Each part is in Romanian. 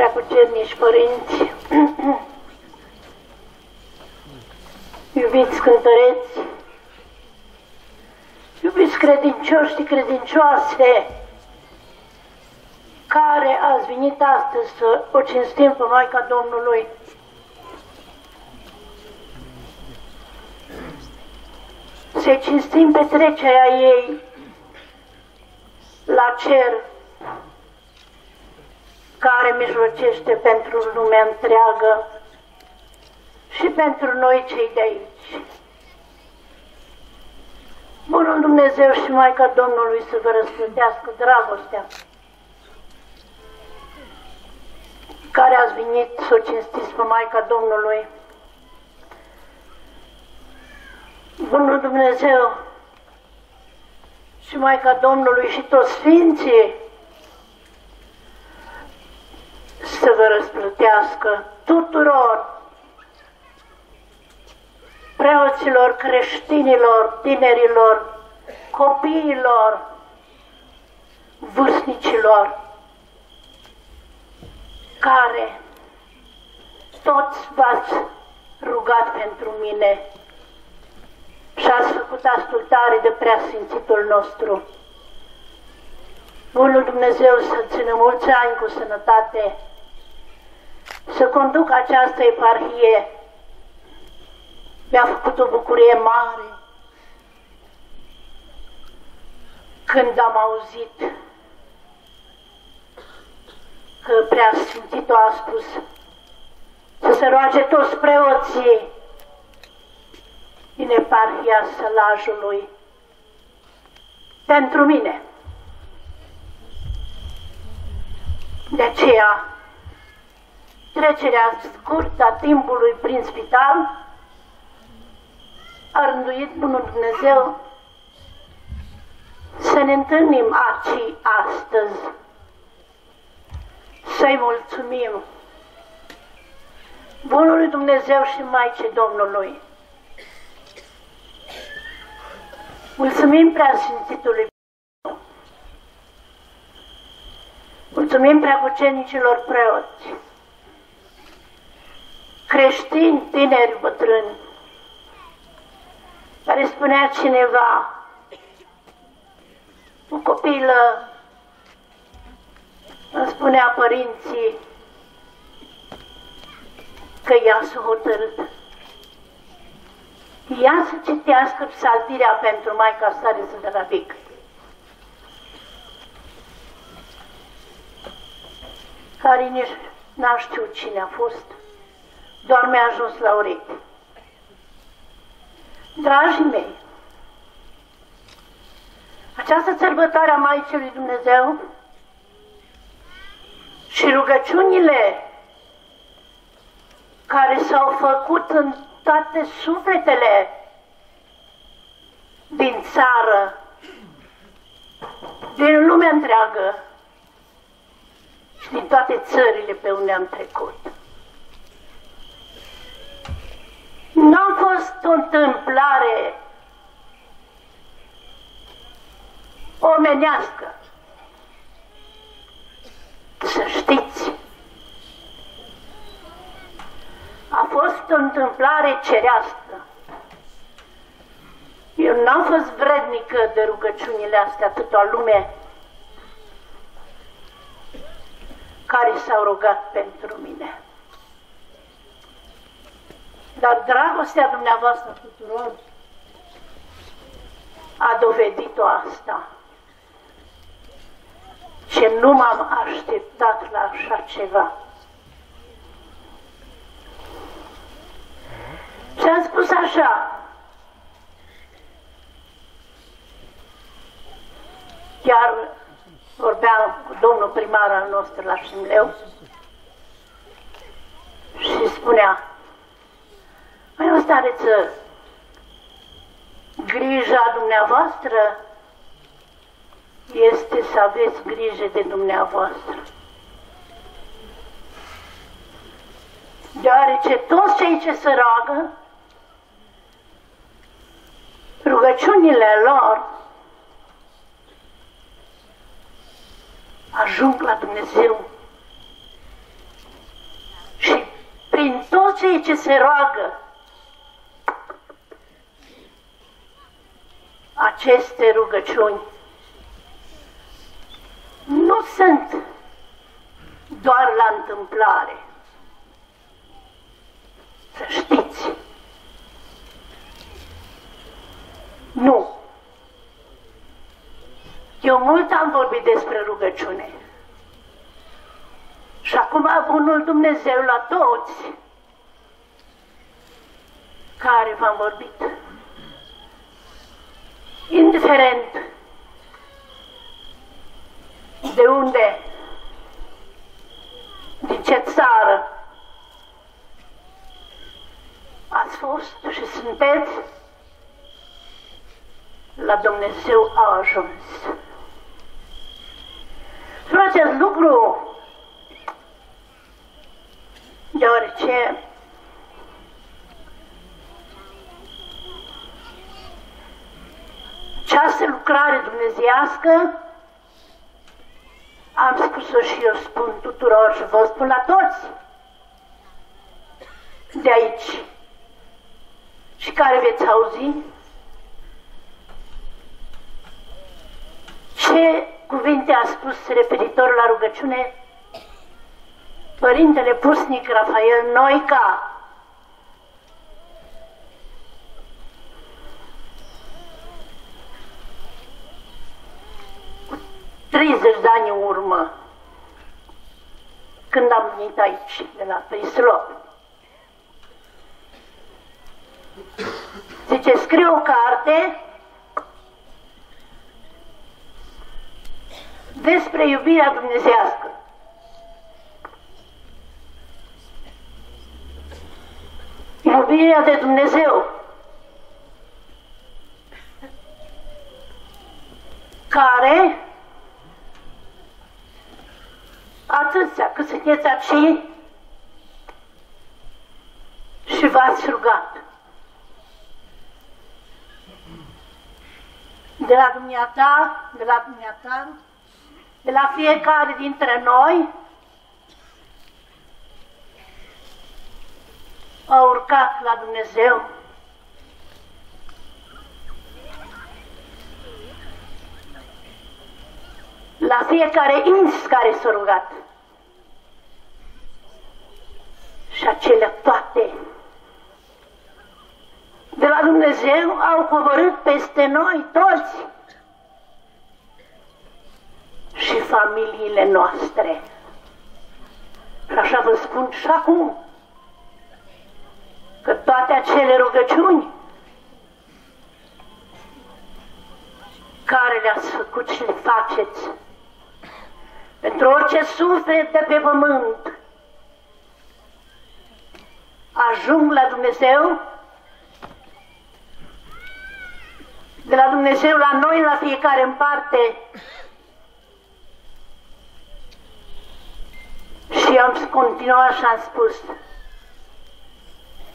preacucernici părinți, iubiți cântăreți, iubiți credincioși și credincioase, care ați venit astăzi să o cinstim pe Maica Domnului. Să cinstim petrecerea ei la cer, care mijlocește pentru lumea întreagă și pentru noi cei de aici. Bunul Dumnezeu și Maica Domnului să vă răsplătească dragostea care ați venit să o cinstiți pe Maica Domnului. Bunul Dumnezeu și Maica Domnului și toți Sfinții să vă răsplătească tuturor preoților, creștinilor, tinerilor, copiilor, vârstnicilor, care toți v-ați rugat pentru mine și ați făcut ascultare de preasfințitul nostru. Bunul Dumnezeu să țină mulți ani cu sănătate, să conduc această eparhie. Mi-a făcut o bucurie mare când am auzit că prea Sfințitul a spus să se roage toți preoții din eparhia Sălajului pentru mine. De aceea, trecerea scurtă a timpului prin spital a rânduit Bunul Dumnezeu să ne întâlnim aici astăzi. Să-i mulțumim Bunului Dumnezeu și Maicii Domnului. Mulțumim prea Sfințitului Mulțumim preacucenicilor preoți, creștini, tineri, bătrâni, care spunea cineva, o copilă îmi spunea părinții că ea s-a hotărât. Ea să citească psaltirea pentru Maica Stareță de la Vic. Care nici n-a știut cine a fost, doar mi-a ajuns la urechi. Dragii mei, această sărbătoare a Maicii lui Dumnezeu și rugăciunile care s-au făcut în toate sufletele din țară, din lumea întreagă și din toate țările pe unde am trecut. Nu a fost o întâmplare omenească să știți. A fost o întâmplare cerească. Eu n-am fost vrednică de rugăciunile astea atâta lume care s-au rugat pentru mine. Dar dragostea dumneavoastră tuturor a dovedit-o asta ce nu m-am așteptat la așa ceva. Și am spus așa, chiar vorbeam cu domnul primar al nostru la Șimleu și spunea, mai o stare grija dumneavoastră este să aveți grijă de dumneavoastră. Deoarece toți cei ce se roagă, rugăciunile lor ajung la Dumnezeu cei ce se roagă. Aceste rugăciuni nu sunt doar la întâmplare. Să știți. Nu. Eu mult am vorbit despre rugăciune. Și acum bunul Dumnezeu la toți care v-am vorbit. Indiferent de unde, din ce țară ați fost și sunteți, la Dumnezeu a ajuns. Și acest lucru, deoarece această lucrare dumnezească, am spus-o și eu spun tuturor și vă spun la toți de aici. Și care veți auzi, ce cuvinte a spus referitor la rugăciune Părintele Pusnic Rafael Noica, cu 30 de ani în urmă, când am venit aici, de la Prislop. Zice, scriu o carte despre iubirea dumnezească. Iubirea de Dumnezeu. Care atâția cât sunteți aici și v-ați rugat. De la dumneata, de la dumneata, de la fiecare dintre noi a urcat la Dumnezeu. La fiecare ins care s-a rugat. Și acele toate de la Dumnezeu au coborât peste noi toți și familiile noastre. Și așa vă spun și acum, că toate acele rugăciuni care le-ați făcut și le faceți pentru orice suflet de pe pământ ajung la Dumnezeu de la Dumnezeu la noi, la fiecare în parte. Și am continuat și am spus,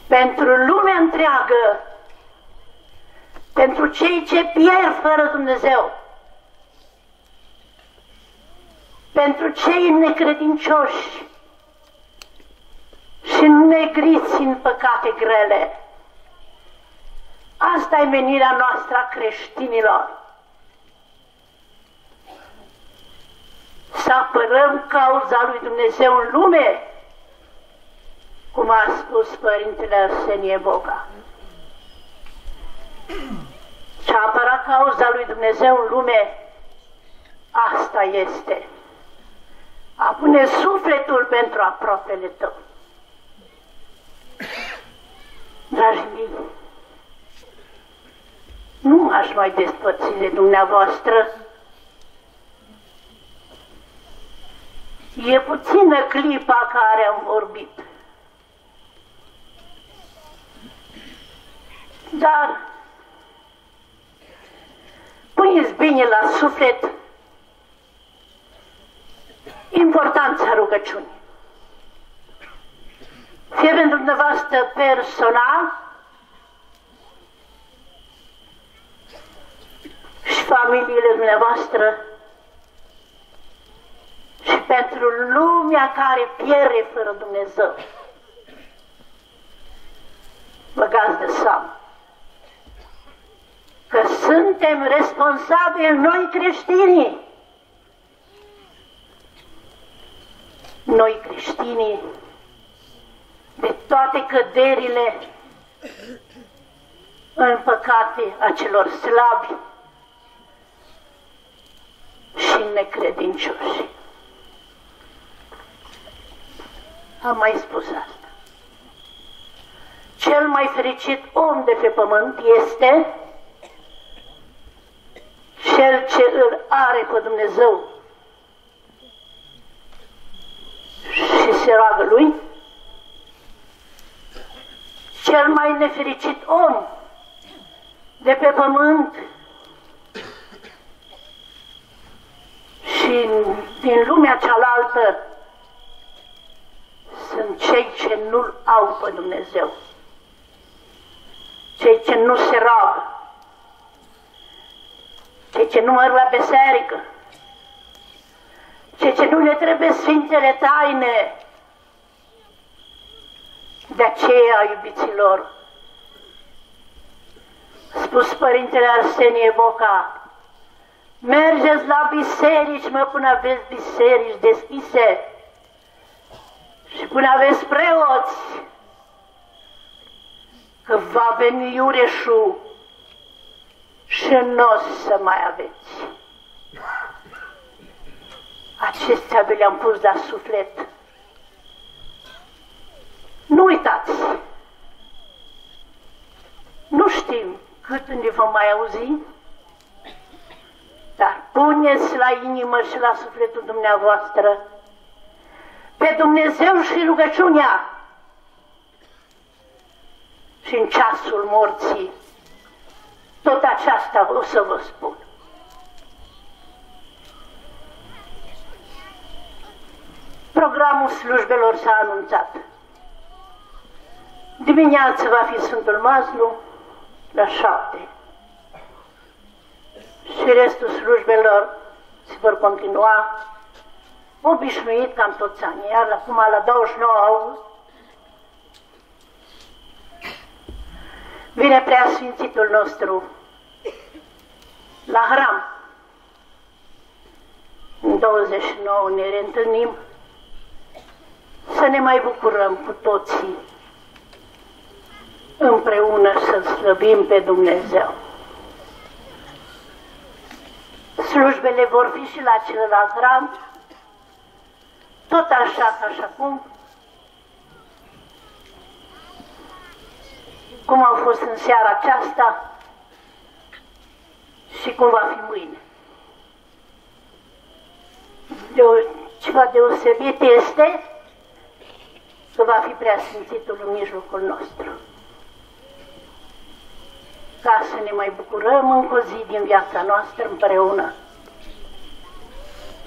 pentru lumea întreagă, pentru cei ce pierd fără Dumnezeu, pentru cei necredincioși și negriți în păcate grele. Asta e menirea noastră a creștinilor. să apărăm cauza lui Dumnezeu în lume, cum a spus Părintele Arsenie Boga. Ce apăra cauza lui Dumnezeu în lume, asta este. A pune sufletul pentru aproapele tău. Dragii mei, nu aș mai despărți de dumneavoastră E puțină clipa care am vorbit. Dar puneți bine la suflet importanța rugăciunii. Fie pentru dumneavoastră personal și familiile dumneavoastră și pentru lumea care pierde fără Dumnezeu. băgați de seamă că suntem responsabili noi creștinii. Noi creștinii de toate căderile în păcate a celor slabi și necredincioși. Am mai spus asta. Cel mai fericit om de pe pământ este cel ce îl are pe Dumnezeu și se roagă lui, cel mai nefericit om de pe pământ și din lumea cealaltă sunt cei ce nu-L au pe Dumnezeu, cei ce nu se roagă, cei ce nu merg la biserică, cei ce nu le trebuie Sfintele Taine. De aceea, iubiților, spus Părintele Arsenie Boca, mergeți la biserici, mă, până aveți biserici deschise și până aveți preoți, că va veni iureșul și nu o să mai aveți. Acestea vi le-am pus la suflet. Nu uitați! Nu știm cât ne vom mai auzi, dar puneți la inimă și la sufletul dumneavoastră pe Dumnezeu și rugăciunea și în ceasul morții tot aceasta o să vă spun. Programul slujbelor s-a anunțat. Dimineața va fi Sfântul Mazlu la șapte. Și restul slujbelor se vor continua obișnuit cam toți anii, iar acum la 29 august vine prea Sfințitul nostru la hram. În 29 ne reîntâlnim să ne mai bucurăm cu toții împreună să slăbim pe Dumnezeu. Slujbele vor fi și la celălalt hram, tot așa ca și acum, cum au fost în seara aceasta și cum va fi mâine. De o, ceva deosebit este că va fi preasfințitul în mijlocul nostru. Ca să ne mai bucurăm încă o zi din viața noastră împreună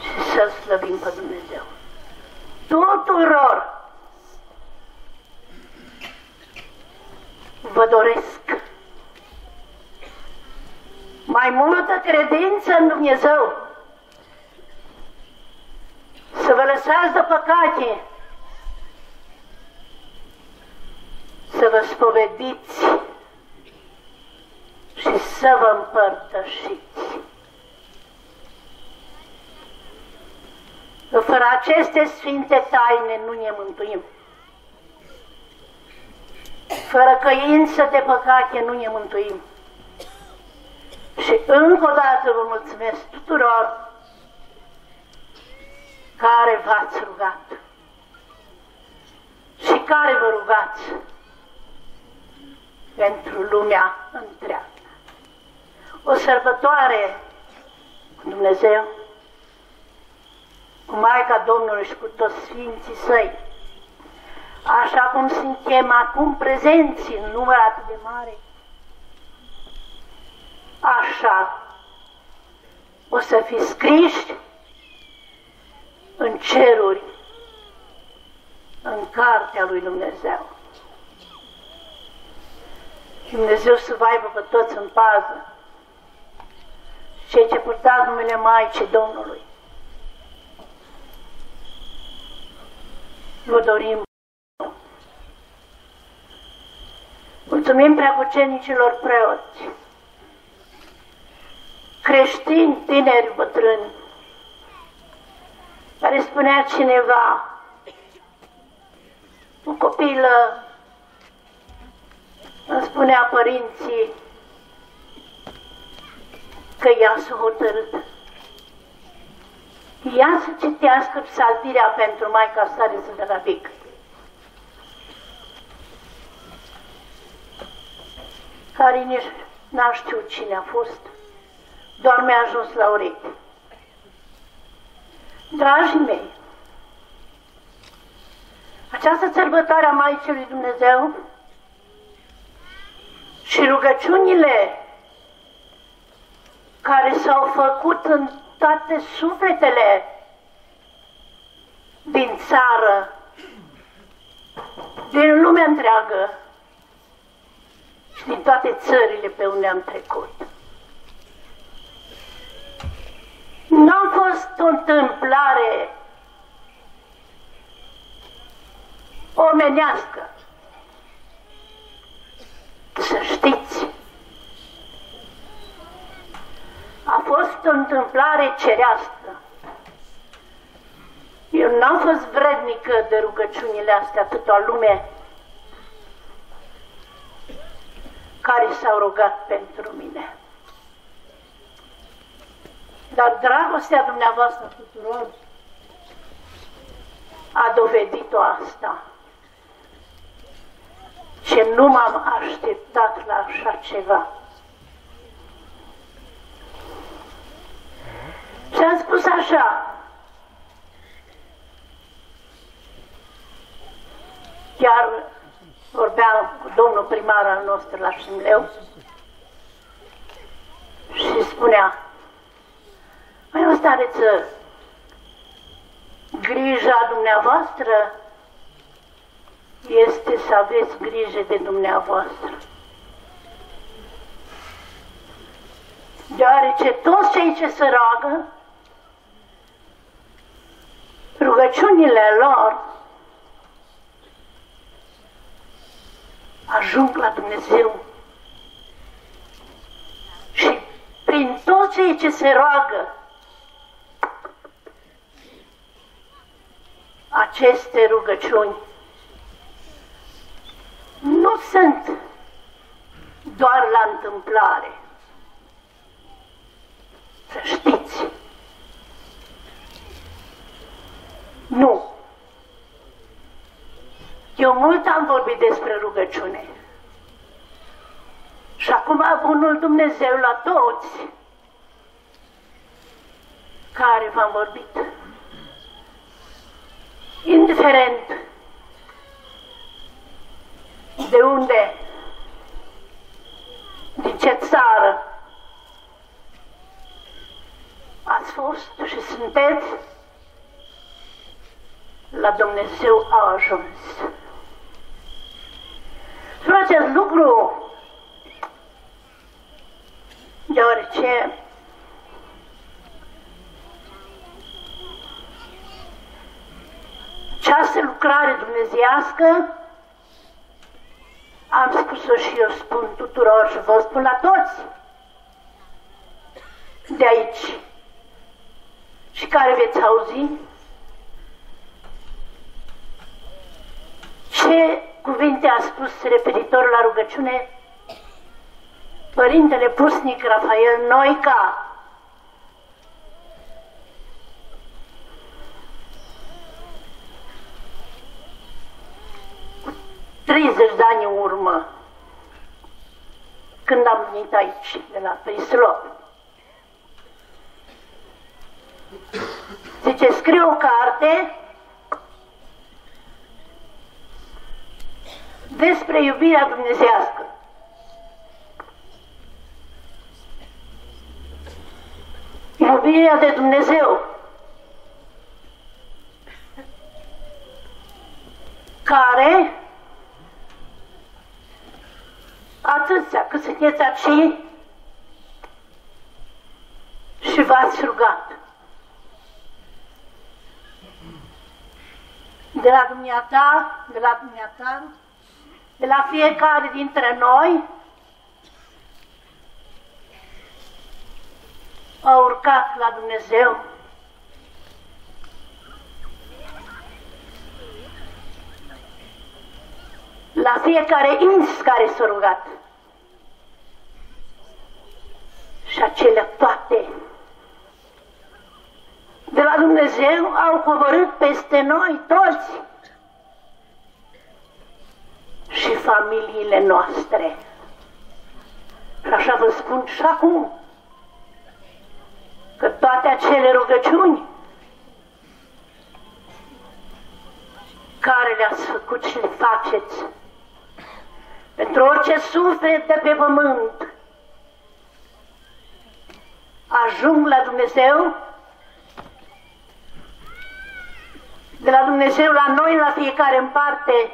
și să slăbim pe Dumnezeu. Tuturor vă doresc mai multă credință în Dumnezeu, să vă lăsați de păcate, să vă spovediți și să vă împărtășiți. Că fără aceste sfinte taine nu ne mântuim. Fără căință de păcate nu ne mântuim. Și încă o dată vă mulțumesc tuturor care v-ați rugat și care vă rugați pentru lumea întreagă. O sărbătoare cu Dumnezeu, cu Maica Domnului și cu toți Sfinții Săi, așa cum suntem acum prezenți în număr atât de mare, așa o să fi scriși în ceruri, în cartea lui Dumnezeu. Dumnezeu să vă aibă pe toți în pază. Cei ce purta numele Maicii Domnului. Vă dorim Mulțumim preacucenicilor preoți, creștini, tineri, bătrâni, care spunea cineva, un copil îmi spunea părinții că ea s-a hotărât. Ea să citească psaltirea pentru Maica sa de Sfântă care nici n-a știut cine a fost, doar mi-a ajuns la urechi. Dragii mei, această sărbătoare a Maicii lui Dumnezeu și rugăciunile care s-au făcut în toate sufletele din țară, din lumea întreagă și din toate țările pe unde am trecut. Nu a fost o întâmplare omenească. Să știți, a fost o întâmplare cerească. Eu n-am fost vrednică de rugăciunile astea atâta lume care s-au rugat pentru mine. Dar dragostea dumneavoastră tuturor a dovedit-o asta. Ce nu m-am așteptat la așa ceva. Și am spus așa, chiar vorbeam cu domnul primar al nostru la Șimleu și spunea, mai o stareță, grija dumneavoastră este să aveți grijă de dumneavoastră. Deoarece toți cei ce se roagă, rugăciunile lor ajung la Dumnezeu. Și prin toți cei ce se roagă, aceste rugăciuni nu sunt doar la întâmplare. Să știți. Nu. Eu mult am vorbit despre rugăciune. Și acum bunul Dumnezeu la toți care v-am vorbit indiferent de unde, din ce țară? Ați fost și sunteți, la Dumnezeu a ajuns. Și acest lucru, deoarece această lucrare dumnezească, am spus-o și eu spun tuturor și vă spun la toți. De aici. Și care veți auzi? Ce cuvinte a spus referitor la rugăciune? Părintele Pusnic Rafael Noica, 30 de ani în urmă, când am venit aici, de la Prislop. Zice, scriu o carte despre iubirea dumnezească. Iubirea de Dumnezeu. Care atâția că sunteți aici și v-ați rugat. De la dumneata, de la dumneata, de la fiecare dintre noi a urcat la Dumnezeu la fiecare ins care s-a rugat. Și acele toate de la Dumnezeu au coborât peste noi toți și familiile noastre. Și așa vă spun și acum că toate acele rugăciuni care le-ați făcut și le faceți pentru orice suflet de pe pământ ajung la Dumnezeu de la Dumnezeu la noi, la fiecare în parte.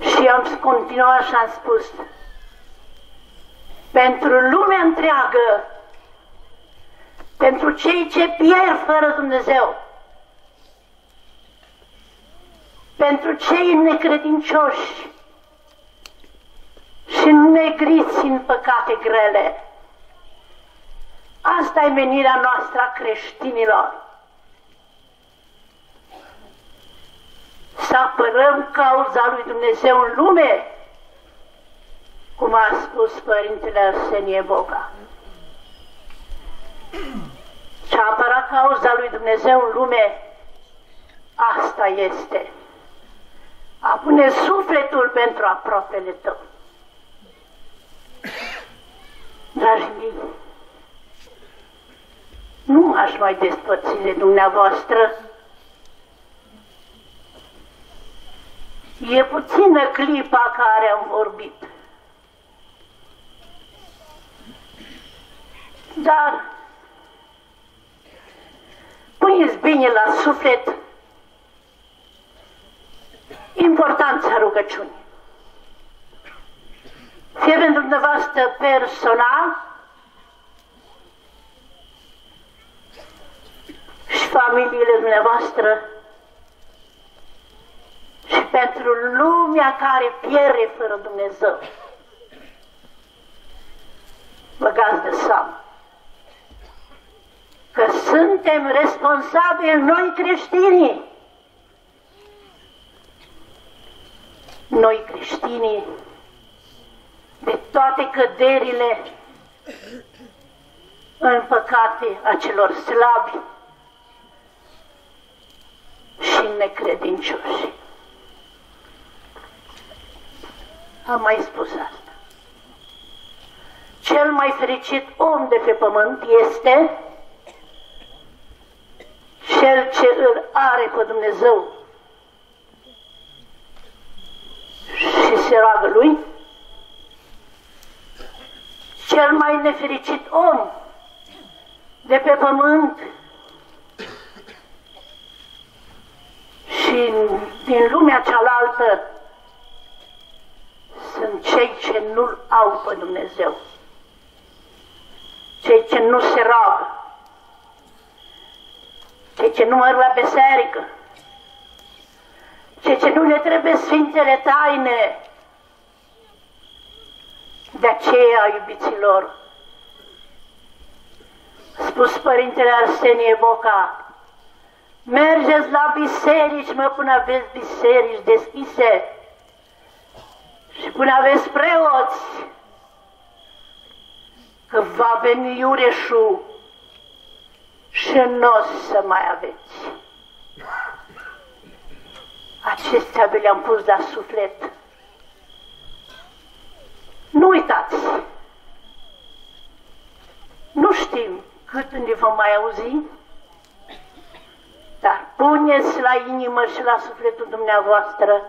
Și am continuat și am spus, pentru lumea întreagă, pentru cei ce pierd fără Dumnezeu, pentru cei necredincioși și negriți în păcate grele, Asta e menirea noastră a creștinilor. Să apărăm cauza lui Dumnezeu în lume, cum a spus Părintele Arsenie Boga. Și a apăra cauza lui Dumnezeu în lume, asta este. A pune sufletul pentru aproapele tău. Dragii mei, nu aș mai despărți de dumneavoastră. E puțină clipa care am vorbit. Dar puneți bine la suflet importanța rugăciunii. Fie pentru dumneavoastră personal, și familiile dumneavoastră și pentru lumea care pierde fără Dumnezeu. Băgați de seamă că suntem responsabili noi creștinii. Noi creștinii de toate căderile în păcate a celor slabi, și necredincioși. Am mai spus asta. Cel mai fericit om de pe pământ este cel ce îl are pe Dumnezeu și se roagă lui, cel mai nefericit om de pe pământ. Și din lumea cealaltă sunt cei ce nu-L au pe Dumnezeu, cei ce nu se roagă, cei ce nu merg la biserică, cei ce nu ne trebuie Sfintele Taine, de aceea, iubiților, spus Părintele Arsenie Boca, Mergeți la biserici, mă, până aveți biserici deschise și până aveți preoți, că va veni iureșul și nu o să mai aveți. Acestea vi le-am pus la suflet. Nu uitați! Nu știm cât ne vom mai auzi, dar puneți la inimă și la sufletul dumneavoastră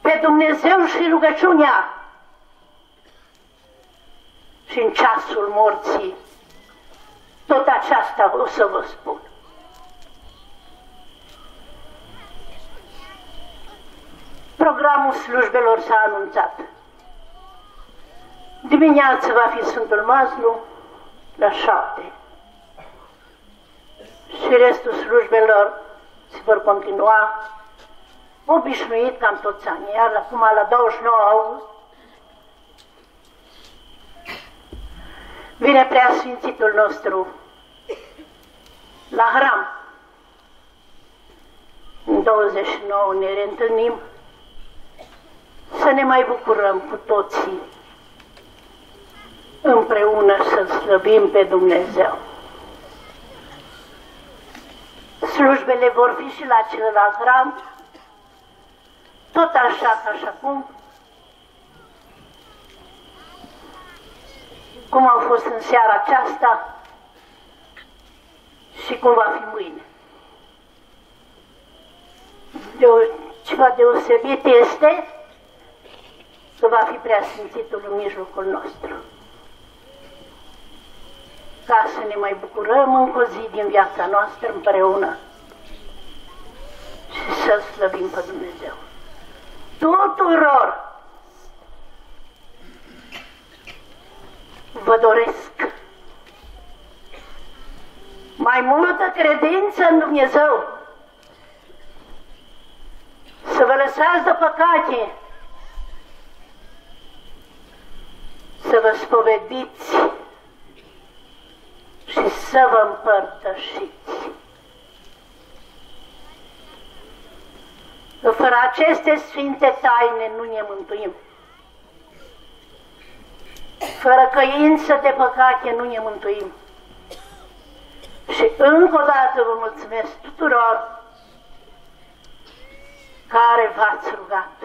pe Dumnezeu și rugăciunea și în ceasul morții tot aceasta o să vă spun. Programul slujbelor s-a anunțat. Dimineața va fi Sfântul Mazlu la șapte. Și restul slujbelor se vor continua obișnuit cam toți anii, iar acum la 29 august vine prea Sfințitul nostru la hram. În 29 ne reîntâlnim. Să ne mai bucurăm cu toții împreună să slăbim pe Dumnezeu. Slujbele vor fi și la celălalt hram, tot așa ca și acum, cum au fost în seara aceasta și cum va fi mâine. De o, ceva deosebit este că va fi preasfințitul în mijlocul nostru. Ca să ne mai bucurăm încă o zi din viața noastră împreună și să slăbim pe Dumnezeu. Tuturor! Vă doresc mai multă credință în Dumnezeu, să vă lăsați de păcate, să vă spovediți și să vă împărtășiți. Că fără aceste sfinte taine nu ne mântuim. Fără căință de păcate nu ne mântuim. Și încă o dată vă mulțumesc tuturor care v-ați rugat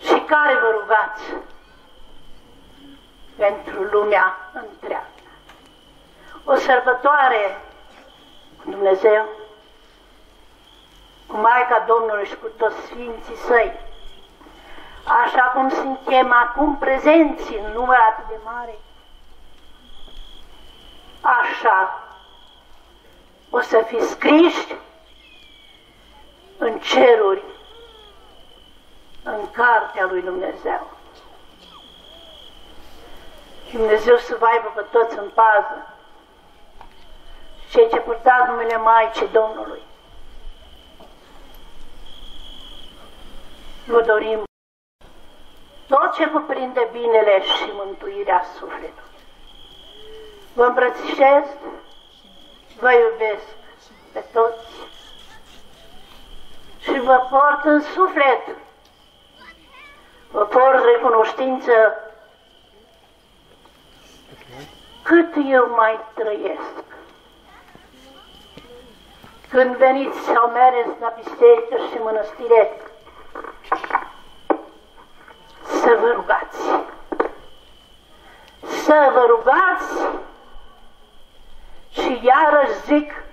și care vă rugați pentru lumea întreagă. O sărbătoare cu Dumnezeu, cu Maica Domnului și cu toți Sfinții Săi, așa cum suntem acum prezenți în număr atât de mare, așa o să fi scriși în ceruri, în cartea lui Dumnezeu. Dumnezeu să vă aibă pe toți în pază. Cei ce purtați numele Maicii Domnului. Vă dorim tot ce cuprinde binele și mântuirea sufletului. Vă îmbrățișez, vă iubesc pe toți și vă port în suflet, vă port recunoștință cât eu mai trăiesc. Când veniți sau mereți la biserică și mănăstire, să vă rugați. Să vă rugați și iarăși zic